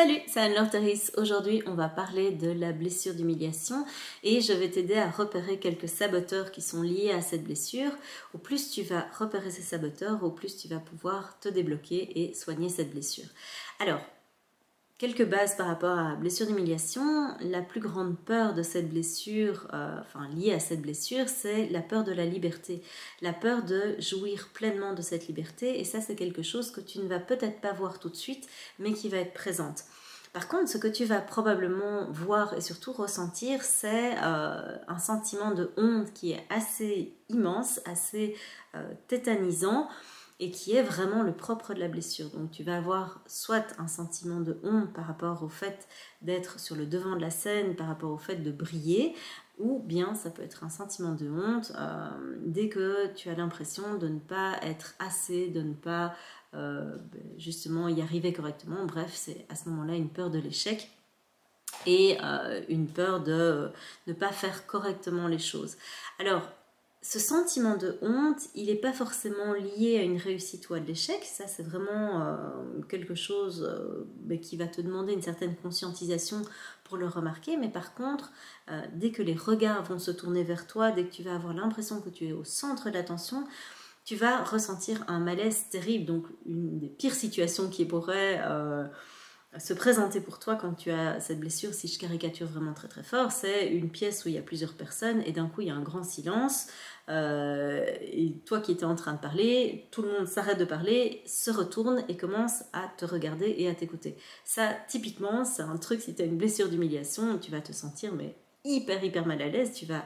Salut, c'est Anne-Laure Aujourd'hui, on va parler de la blessure d'humiliation et je vais t'aider à repérer quelques saboteurs qui sont liés à cette blessure. Au plus tu vas repérer ces saboteurs, au plus tu vas pouvoir te débloquer et soigner cette blessure. Alors, Quelques bases par rapport à blessure d'humiliation. La plus grande peur de cette blessure, euh, enfin liée à cette blessure, c'est la peur de la liberté. La peur de jouir pleinement de cette liberté. Et ça, c'est quelque chose que tu ne vas peut-être pas voir tout de suite, mais qui va être présente. Par contre, ce que tu vas probablement voir et surtout ressentir, c'est euh, un sentiment de honte qui est assez immense, assez euh, tétanisant et qui est vraiment le propre de la blessure. Donc tu vas avoir soit un sentiment de honte par rapport au fait d'être sur le devant de la scène, par rapport au fait de briller, ou bien ça peut être un sentiment de honte euh, dès que tu as l'impression de ne pas être assez, de ne pas euh, justement y arriver correctement. Bref, c'est à ce moment-là une peur de l'échec et euh, une peur de ne pas faire correctement les choses. Alors, ce sentiment de honte, il n'est pas forcément lié à une réussite ou à l'échec. Ça, c'est vraiment euh, quelque chose euh, ben, qui va te demander une certaine conscientisation pour le remarquer. Mais par contre, euh, dès que les regards vont se tourner vers toi, dès que tu vas avoir l'impression que tu es au centre de l'attention, tu vas ressentir un malaise terrible. Donc, une des pires situations qui pourrait se présenter pour toi quand tu as cette blessure, si je caricature vraiment très très fort, c'est une pièce où il y a plusieurs personnes et d'un coup il y a un grand silence. Euh, et toi qui étais en train de parler, tout le monde s'arrête de parler, se retourne et commence à te regarder et à t'écouter. Ça, typiquement, c'est un truc, si tu as une blessure d'humiliation, tu vas te sentir mais hyper hyper mal à l'aise, tu vas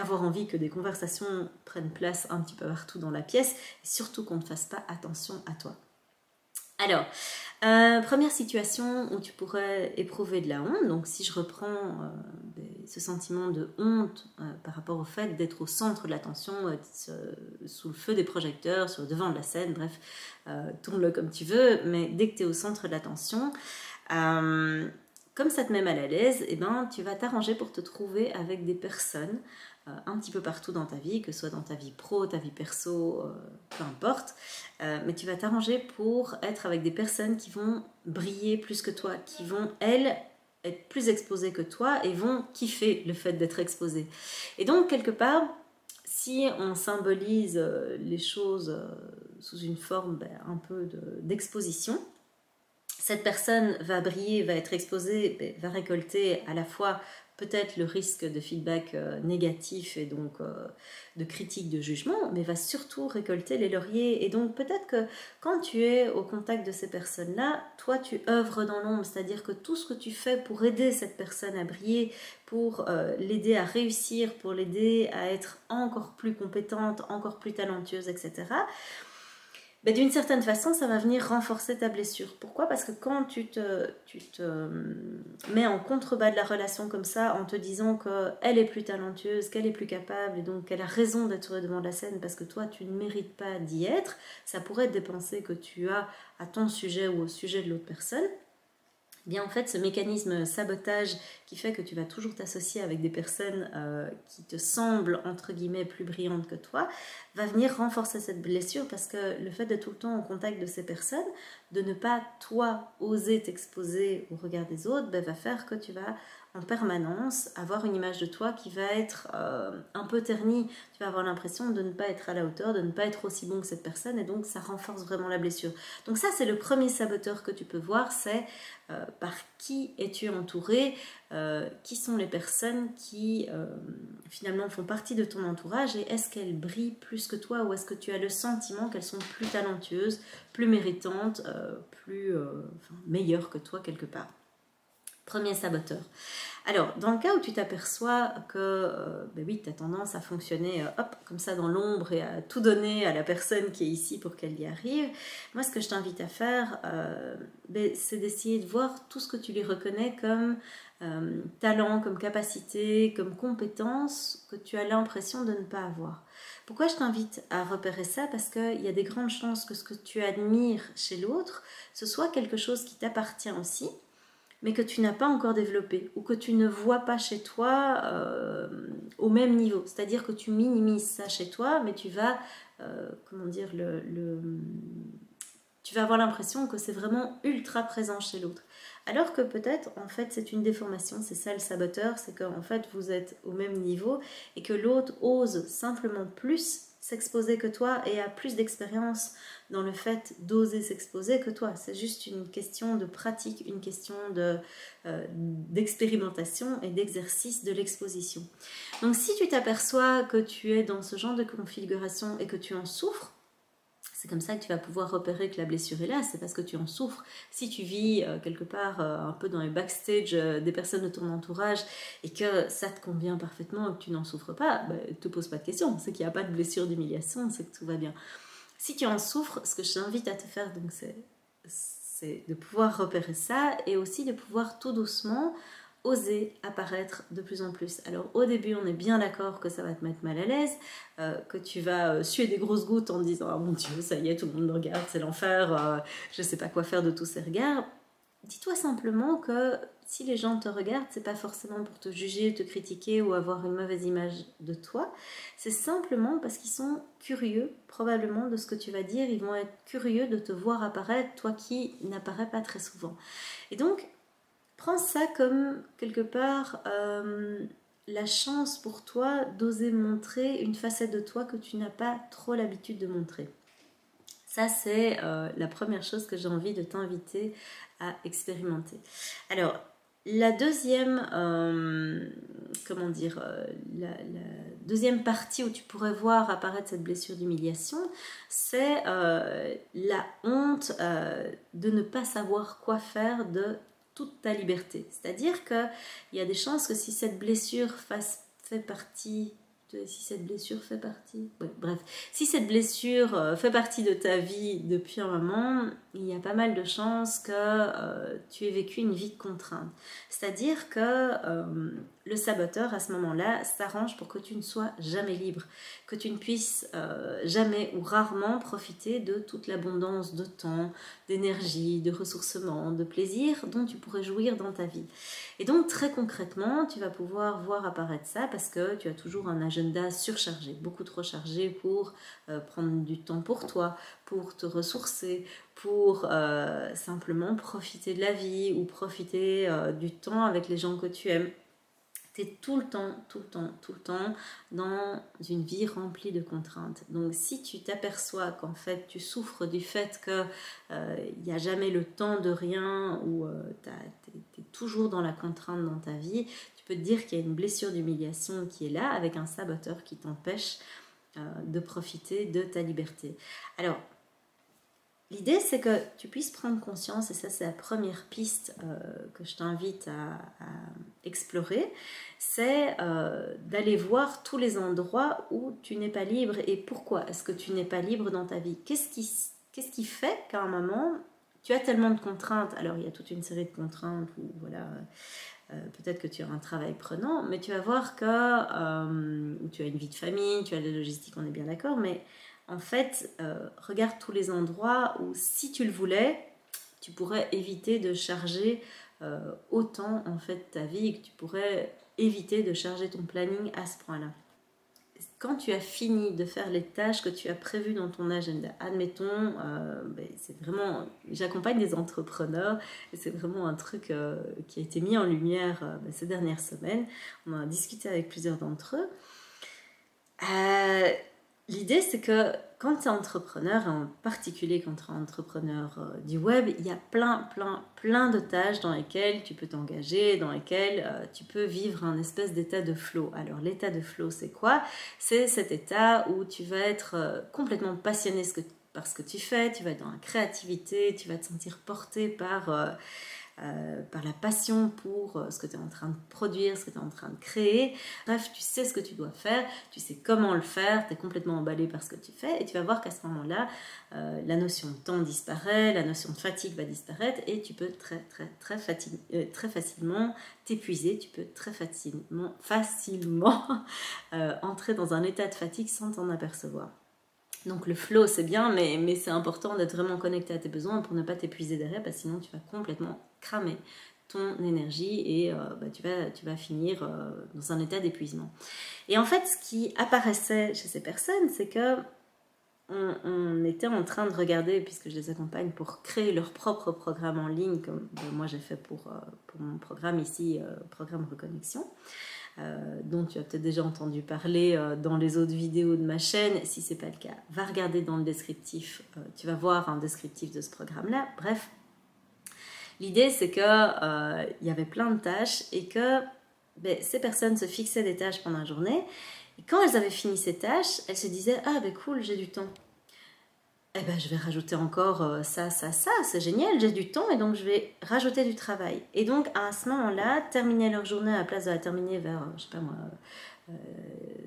avoir envie que des conversations prennent place un petit peu partout dans la pièce et surtout qu'on ne fasse pas attention à toi. Alors, euh, première situation où tu pourrais éprouver de la honte, donc si je reprends euh, ce sentiment de honte euh, par rapport au fait d'être au centre de l'attention, sous le feu des projecteurs, sur le devant de la scène, bref, tourne-le comme tu veux, mais dès que tu es au centre de l'attention, comme ça te met mal à l'aise, eh ben, tu vas t'arranger pour te trouver avec des personnes un petit peu partout dans ta vie, que ce soit dans ta vie pro, ta vie perso, euh, peu importe. Euh, mais tu vas t'arranger pour être avec des personnes qui vont briller plus que toi, qui vont, elles, être plus exposées que toi et vont kiffer le fait d'être exposées. Et donc, quelque part, si on symbolise les choses sous une forme ben, un peu d'exposition, cette personne va briller, va être exposée, ben, va récolter à la fois peut-être le risque de feedback euh, négatif et donc euh, de critique, de jugement, mais va surtout récolter les lauriers. Et donc peut-être que quand tu es au contact de ces personnes-là, toi tu œuvres dans l'ombre, c'est-à-dire que tout ce que tu fais pour aider cette personne à briller, pour euh, l'aider à réussir, pour l'aider à être encore plus compétente, encore plus talentueuse, etc., mais d'une certaine façon, ça va venir renforcer ta blessure. Pourquoi? Parce que quand tu te, tu te euh, mets en contrebas de la relation comme ça, en te disant qu'elle est plus talentueuse, qu'elle est plus capable, et donc qu'elle a raison d'être devant la scène parce que toi, tu ne mérites pas d'y être, ça pourrait être des pensées que tu as à ton sujet ou au sujet de l'autre personne bien en fait ce mécanisme sabotage qui fait que tu vas toujours t'associer avec des personnes euh, qui te semblent entre guillemets plus brillantes que toi va venir renforcer cette blessure parce que le fait d'être tout le temps en contact de ces personnes, de ne pas toi oser t'exposer au regard des autres, ben, va faire que tu vas en permanence avoir une image de toi qui va être euh, un peu ternie. Tu vas avoir l'impression de ne pas être à la hauteur, de ne pas être aussi bon que cette personne et donc ça renforce vraiment la blessure. Donc ça c'est le premier saboteur que tu peux voir, c'est euh, par qui es-tu entouré, euh, qui sont les personnes qui finalement font partie de ton entourage et est-ce qu'elles brillent plus que toi ou est-ce que tu as le sentiment qu'elles sont plus talentueuses, plus méritantes, plus meilleures que toi quelque part? Premier saboteur. Alors, dans le cas où tu t'aperçois que, euh, ben oui, tu as tendance à fonctionner, euh, hop, comme ça dans l'ombre et à tout donner à la personne qui est ici pour qu'elle y arrive, moi, ce que je t'invite à faire, euh, ben, c'est d'essayer de voir tout ce que tu lui reconnais comme talent, comme capacité, comme compétence que tu as l'impression de ne pas avoir. Pourquoi je t'invite à repérer ça? Parce qu'il y a des grandes chances que ce que tu admires chez l'autre, ce soit quelque chose qui t'appartient aussi mais que tu n'as pas encore développé ou que tu ne vois pas chez toi euh, au même niveau. C'est-à-dire que tu minimises ça chez toi, mais tu vas, euh, comment dire, le, tu vas avoir l'impression que c'est vraiment ultra présent chez l'autre. alors que peut-être en fait c'est une déformation, c'est ça le saboteur, c'est qu'en fait vous êtes au même niveau et que l'autre ose simplement plus s'exposer que toi et a plus d'expérience dans le fait d'oser s'exposer que toi. C'est juste une question de pratique, une question euh, d'expérimentation et d'exercice de l'exposition. Donc si tu t'aperçois que tu es dans ce genre de configuration et que tu en souffres, c'est comme ça que tu vas pouvoir repérer que la blessure est là, c'est parce que tu en souffres. Si tu vis euh, quelque part euh, un peu dans les backstage euh, des personnes de ton entourage et que ça te convient parfaitement et que tu n'en souffres pas, ne bah, te pose pas de questions. C'est qu'il n'y a pas de blessure d'humiliation, c'est que tout va bien. Si tu en souffres, ce que je t'invite à te faire, donc c'est de pouvoir repérer ça et aussi de pouvoir tout doucement oser apparaître de plus en plus. Alors au début, on est bien d'accord que ça va te mettre mal à l'aise, euh, que tu vas euh, suer des grosses gouttes en disant oh mon Dieu, ça y est, tout le monde me regarde, c'est l'enfer, euh, je ne sais pas quoi faire de tous ces regards. Dis-toi simplement que si les gens te regardent, c'est pas forcément pour te juger, te critiquer ou avoir une mauvaise image de toi. C'est simplement parce qu'ils sont curieux, probablement, de ce que tu vas dire. Ils vont être curieux de te voir apparaître, toi qui n'apparais pas très souvent. Et donc, prends ça comme quelque part euh, la chance pour toi d'oser montrer une facette de toi que tu n'as pas trop l'habitude de montrer. Ça, c'est euh, la première chose que j'ai envie de t'inviter à expérimenter. Alors, la deuxième, euh, comment dire, la, deuxième partie où tu pourrais voir apparaître cette blessure d'humiliation, c'est la honte de ne pas savoir quoi faire de toute ta liberté. C'est-à-dire qu'il y a des chances que si cette blessure fasse, fait partie si cette blessure fait partie. bref, si cette blessure euh, fait partie de ta vie depuis un moment, il y a pas mal de chances que euh, tu aies vécu une vie de contrainte. C'est-à-dire que euh, le saboteur, à ce moment-là, s'arrange pour que tu ne sois jamais libre, que tu ne puisses jamais ou rarement profiter de toute l'abondance de temps, d'énergie, de ressourcement, de plaisir dont tu pourrais jouir dans ta vie. Et donc, très concrètement, tu vas pouvoir voir apparaître ça parce que tu as toujours un agenda surchargé, beaucoup trop chargé pour prendre du temps pour toi, pour te ressourcer, pour euh, simplement profiter de la vie ou profiter euh, du temps avec les gens que tu aimes. Tu es tout le temps, tout le temps, tout le temps dans une vie remplie de contraintes. Donc si tu t'aperçois qu'en fait tu souffres du fait qu'il n'y euh, a jamais le temps de rien ou tu es, toujours dans la contrainte dans ta vie, tu peux te dire qu'il y a une blessure d'humiliation qui est là avec un saboteur qui t'empêche de profiter de ta liberté. Alors, L'idée, c'est que tu puisses prendre conscience, et ça c'est la première piste euh, que je t'invite à, explorer, c'est euh, d'aller voir tous les endroits où tu n'es pas libre et pourquoi est-ce que tu n'es pas libre dans ta vie. Qu'est-ce qui, fait qu'à un moment, tu as tellement de contraintes? Alors il y a toute une série de contraintes où voilà... Euh, peut-être que tu as un travail prenant, mais tu vas voir que tu as une vie de famille, tu as des logistiques, on est bien d'accord, mais en fait, euh, regarde tous les endroits où, si tu le voulais, tu pourrais éviter de charger euh, autant en fait ta vie et que tu pourrais éviter de charger ton planning à ce point-là. Quand tu as fini de faire les tâches que tu as prévues dans ton agenda, admettons, euh, ben, c'est vraiment, j'accompagne des entrepreneurs et c'est vraiment un truc qui a été mis en lumière ben, ces dernières semaines. On a discuté avec plusieurs d'entre eux. L'idée, c'est que quand tu es entrepreneur, en particulier quand tu es entrepreneur euh, du web, il y a plein, plein, plein de tâches dans lesquelles tu peux t'engager, dans lesquelles euh, tu peux vivre un espèce d'état de flow. Alors, l'état de flow, c'est quoi? C'est cet état où tu vas être euh, complètement passionné par ce que tu fais, tu vas être dans la créativité, tu vas te sentir porté par euh, par la passion pour euh, ce que tu es en train de produire, ce que tu es en train de créer. Bref, tu sais ce que tu dois faire, tu sais comment le faire, tu es complètement emballé par ce que tu fais et tu vas voir qu'à ce moment-là, euh, la notion de temps disparaît, la notion de fatigue va disparaître et tu peux très très très, facilement t'épuiser, tu peux très facilement, facilement entrer dans un état de fatigue sans t'en apercevoir. Donc le flow, c'est bien, mais, c'est important d'être vraiment connecté à tes besoins pour ne pas t'épuiser derrière, parce que sinon tu vas complètement cramer ton énergie et euh, bah, tu, vas, finir euh, dans un état d'épuisement. Et en fait, ce qui apparaissait chez ces personnes, c'est que on, était en train de regarder, puisque je les accompagne, pour créer leur propre programme en ligne, comme ben, moi j'ai fait pour, euh, pour, mon programme ici, programme Reconnexion, euh, dont tu as peut-être déjà entendu parler dans les autres vidéos de ma chaîne. Si ce n'est pas le cas, va regarder dans le descriptif, tu vas voir un descriptif de ce programme-là. Bref, l'idée c'est qu'il il y avait plein de tâches et que ben, ces personnes se fixaient des tâches pendant la journée et quand elles avaient fini ces tâches, elles se disaient Ah, ben cool, j'ai du temps. Eh ben, je vais rajouter encore euh, ça, ça, ça, c'est génial, j'ai du temps et donc je vais rajouter du travail. Et donc à ce moment-là, terminer leur journée à la place de la terminer vers, je sais pas moi,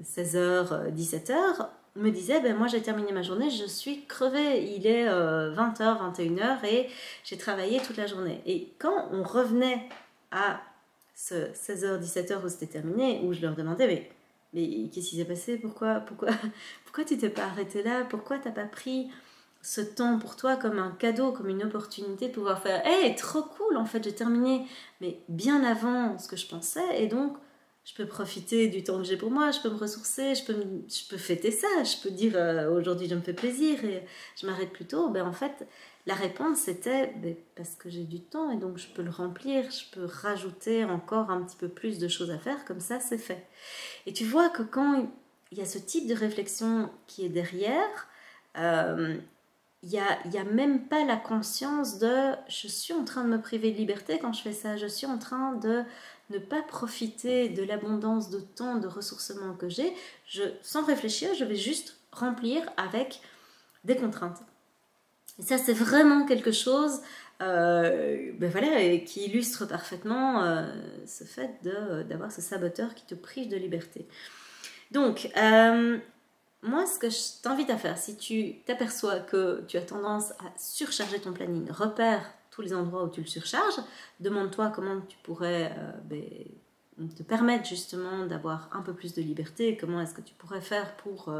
16h, 17h, me disait, ben moi j'ai terminé ma journée, je suis crevée, il est 20h, euh, 21h et j'ai travaillé toute la journée. Et quand on revenait à ce 16h, 17h où c'était terminé, où je leur demandais, mais mais qu'est-ce qui s'est passé? Pourquoi, pourquoi, pourquoi tu t'es pas arrêté là? Pourquoi t'as pas pris ce temps pour toi comme un cadeau, comme une opportunité de pouvoir faire Hé, trop cool, en fait, j'ai terminé, mais bien avant ce que je pensais, et donc je peux profiter du temps que j'ai pour moi, je peux me ressourcer, je peux, je peux fêter ça, je peux dire euh, aujourd'hui je me fais plaisir et je m'arrête plus tôt. Ben, en fait, la réponse était ben, parce que j'ai du temps et donc je peux le remplir, je peux rajouter encore un petit peu plus de choses à faire, comme ça c'est fait. Et tu vois que quand il y a ce type de réflexion qui est derrière, euh, il n'y a, a même pas la conscience de je suis en train de me priver de liberté quand je fais ça, je suis en train de ne pas profiter de l'abondance de temps, de ressourcement que j'ai, je, sans réfléchir, je vais juste remplir avec des contraintes. Et ça, c'est vraiment quelque chose euh, ben qui illustre parfaitement euh, ce fait d'avoir ce saboteur qui te prive de liberté. Donc, euh, moi, ce que je t'invite à faire, si tu t'aperçois que tu as tendance à surcharger ton planning, repère tous les endroits où tu le surcharges, demande-toi comment tu pourrais ben, te permettre justement d'avoir un peu plus de liberté, comment est-ce que tu pourrais faire pour,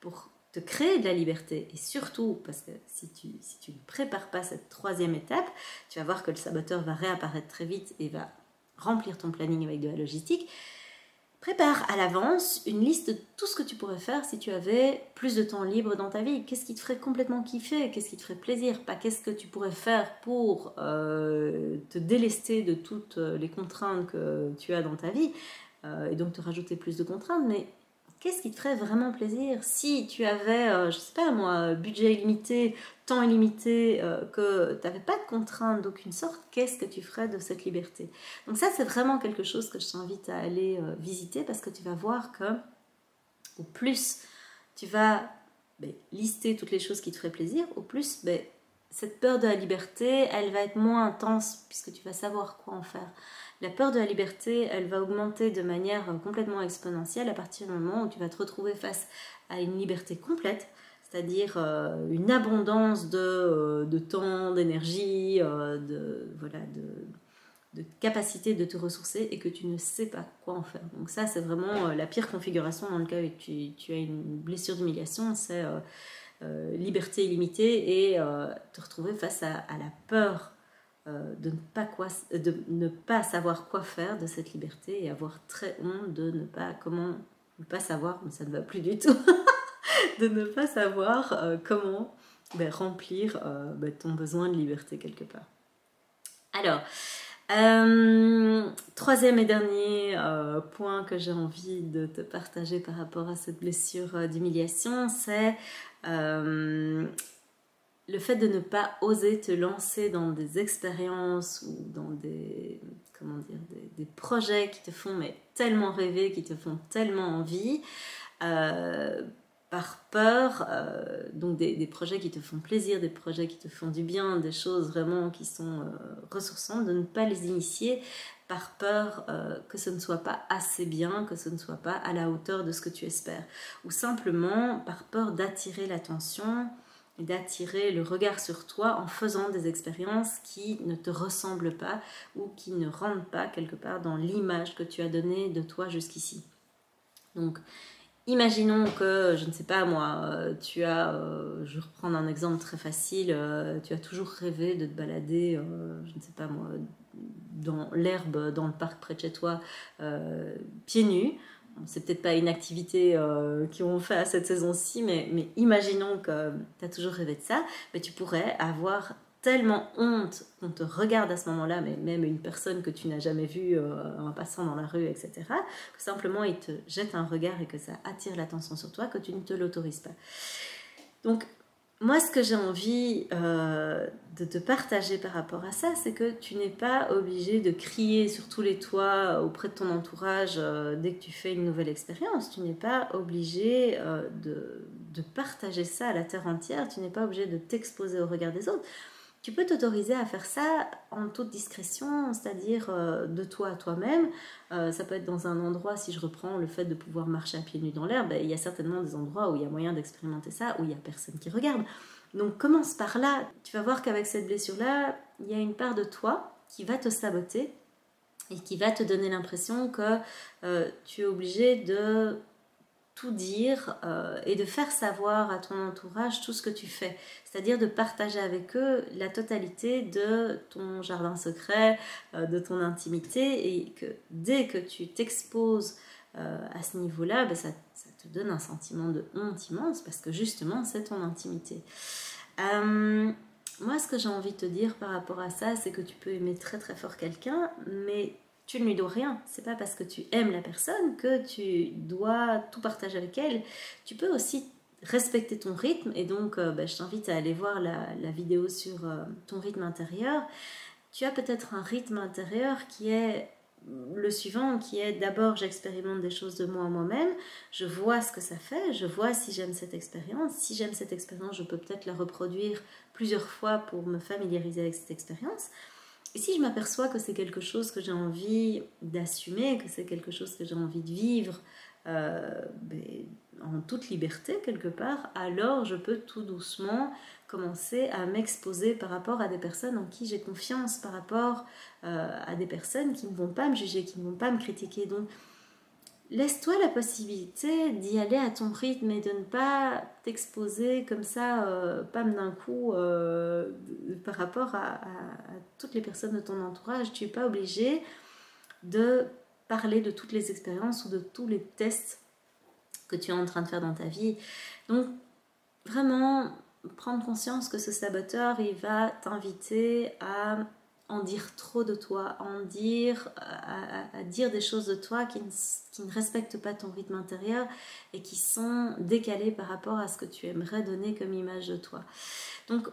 pour te créer de la liberté. Et surtout, parce que si tu ne prépares pas cette troisième étape, tu vas voir que le saboteur va réapparaître très vite et va remplir ton planning avec de la logistique. Prépare à l'avance une liste de tout ce que tu pourrais faire si tu avais plus de temps libre dans ta vie. Qu'est-ce qui te ferait complètement kiffer? Qu'est-ce qui te ferait plaisir? Pas qu'est-ce que tu pourrais faire pour euh, te délester de toutes les contraintes que tu as dans ta vie euh, et donc te rajouter plus de contraintes, mais qu'est-ce qui te ferait vraiment plaisir si tu avais, euh, je sais pas moi, budget illimité, temps illimité, euh, que tu n'avais pas de contraintes d'aucune sorte, qu'est-ce que tu ferais de cette liberté? Donc ça, c'est vraiment quelque chose que je t'invite à aller euh, visiter parce que tu vas voir que au plus tu vas ben, lister toutes les choses qui te feraient plaisir, au plus ben, cette peur de la liberté, elle va être moins intense puisque tu vas savoir quoi en faire. La peur de la liberté, elle va augmenter de manière complètement exponentielle à partir du moment où tu vas te retrouver face à une liberté complète, c'est-à-dire euh, une abondance de, euh, temps, d'énergie, euh, de, voilà, de, capacité de te ressourcer et que tu ne sais pas quoi en faire. Donc ça, c'est vraiment la pire configuration dans le cas où tu, tu as une blessure d'humiliation, c'est liberté illimitée et te retrouver face à, la peur euh, de, ne pas quoi, de ne pas savoir quoi faire de cette liberté et avoir très honte de ne pas comment ne pas savoir, mais ça ne va plus du tout, de ne pas savoir euh, comment ben, remplir euh, ben, ton besoin de liberté quelque part. Alors, troisième et dernier point que j'ai envie de te partager par rapport à cette blessure d'humiliation, c'est le fait de ne pas oser te lancer dans des expériences ou dans des, comment dire, des, projets qui te font tellement rêver, qui te font tellement envie, euh, par peur, euh, donc des, projets qui te font plaisir, des projets qui te font du bien, des choses vraiment qui sont euh, ressourçantes, de ne pas les initier par peur que ce ne soit pas assez bien, que ce ne soit pas à la hauteur de ce que tu espères, ou simplement par peur d'attirer l'attention d'attirer le regard sur toi en faisant des expériences qui ne te ressemblent pas ou qui ne rentrent pas quelque part dans l'image que tu as donnée de toi jusqu'ici. Donc, imaginons que, je ne sais pas moi, euh, tu as, euh, je vais reprendre un exemple très facile, euh, tu as toujours rêvé de te balader, je ne sais pas moi, dans l'herbe, dans le parc près de chez toi, pieds nus c'est peut-être pas une activité euh, qu'on fait à cette saison-ci, mais, mais imaginons que tu as toujours rêvé de ça, mais tu pourrais avoir tellement honte qu'on te regarde à ce moment-là, mais même une personne que tu n'as jamais vue euh, en passant dans la rue, etc., que simplement il te jette un regard et que ça attire l'attention sur toi, que tu ne te l'autorises pas. Donc, moi, ce que j'ai envie euh, de te partager par rapport à ça, c'est que tu n'es pas obligé de crier sur tous les toits auprès de ton entourage euh, dès que tu fais une nouvelle expérience. Tu n'es pas obligé de, de partager ça à la terre entière. Tu n'es pas obligé de t'exposer au regard des autres tu peux t'autoriser à faire ça en toute discrétion, c'est-à-dire euh, de toi à toi-même. Euh, ça peut être dans un endroit, si je reprends le fait de pouvoir marcher à pieds nus dans l'herbe, ben, il y a certainement des endroits où il y a moyen d'expérimenter ça, où il n'y a personne qui regarde. Donc commence par là. Tu vas voir qu'avec cette blessure-là, il y a une part de toi qui va te saboter et qui va te donner l'impression que euh, tu es obligé de dire euh, et de faire savoir à ton entourage tout ce que tu fais. C'est-à-dire de partager avec eux la totalité de ton jardin secret, euh, de ton intimité et que dès que tu t'exposes euh, à ce niveau-là, ben ça, ça, te donne un sentiment de honte immense parce que justement c'est ton intimité. moi ce que j'ai envie de te dire par rapport à ça, c'est que tu peux aimer très très fort quelqu'un, mais tu ne lui dois rien. C'est pas parce que tu aimes la personne que tu dois tout partager avec elle. Tu peux aussi respecter ton rythme et donc euh, bah, je t'invite à aller voir la, vidéo sur euh, ton rythme intérieur. Tu as peut-être un rythme intérieur qui est le suivant, qui est d'abord j'expérimente des choses de moi moi-même, je vois ce que ça fait, je vois si j'aime cette expérience. Si j'aime cette expérience, je peux peut-être la reproduire plusieurs fois pour me familiariser avec cette expérience. Si je m'aperçois que c'est quelque chose que j'ai envie d'assumer, que c'est quelque chose que j'ai envie de vivre euh, ben, en toute liberté quelque part, alors je peux tout doucement commencer à m'exposer par rapport à des personnes en qui j'ai confiance, par rapport euh, à des personnes qui ne vont pas me juger, qui ne vont pas me critiquer. Laisse-toi la possibilité d'y aller à ton rythme et de ne pas t'exposer comme ça, euh, d'un coup, euh, par rapport à, toutes les personnes de ton entourage. Tu n'es pas obligé de parler de toutes les expériences ou de tous les tests que tu es en train de faire dans ta vie. Donc, vraiment, prendre conscience que ce saboteur, il va t'inviter à en dire trop de toi, en dire, dire des choses de toi qui ne, qui ne, respectent pas ton rythme intérieur et qui sont décalées par rapport à ce que tu aimerais donner comme image de toi. Donc,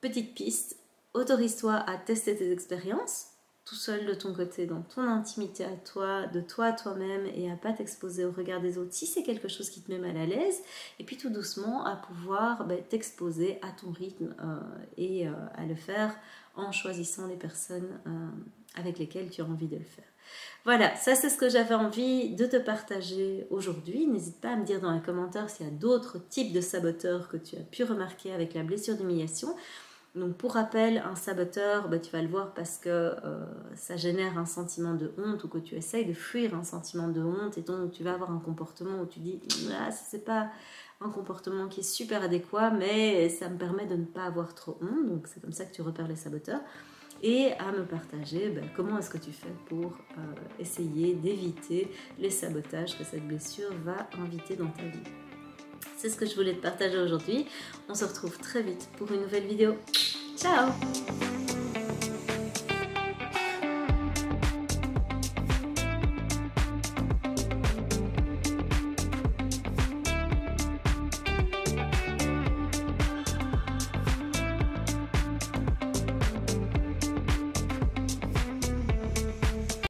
petite piste, autorise-toi à tester tes expériences tout seul de ton côté, dans ton intimité à toi, de toi à toi-même et à pas t'exposer au regard des autres si c'est quelque chose qui te met mal à l'aise. Et puis tout doucement à pouvoir ben, t'exposer à ton rythme euh, et euh, à le faire en choisissant les personnes euh, avec lesquelles tu as envie de le faire. Voilà, ça c'est ce que j'avais envie de te partager aujourd'hui. N'hésite pas à me dire dans les commentaires s'il y a d'autres types de saboteurs que tu as pu remarquer avec la blessure d'humiliation. Donc pour rappel, un saboteur, bah, tu vas le voir parce que euh, ça génère un sentiment de honte ou que tu essayes de fuir un sentiment de honte et donc tu vas avoir un comportement où tu dis ah, c'est pas un comportement qui est super adéquat mais ça me permet de ne pas avoir trop honte donc c'est comme ça que tu repères les saboteurs et à me partager bah, comment est-ce que tu fais pour euh, essayer d'éviter les sabotages que cette blessure va inviter dans ta vie. C'est ce que je voulais te partager aujourd'hui. On se retrouve très vite pour une nouvelle vidéo. Ciao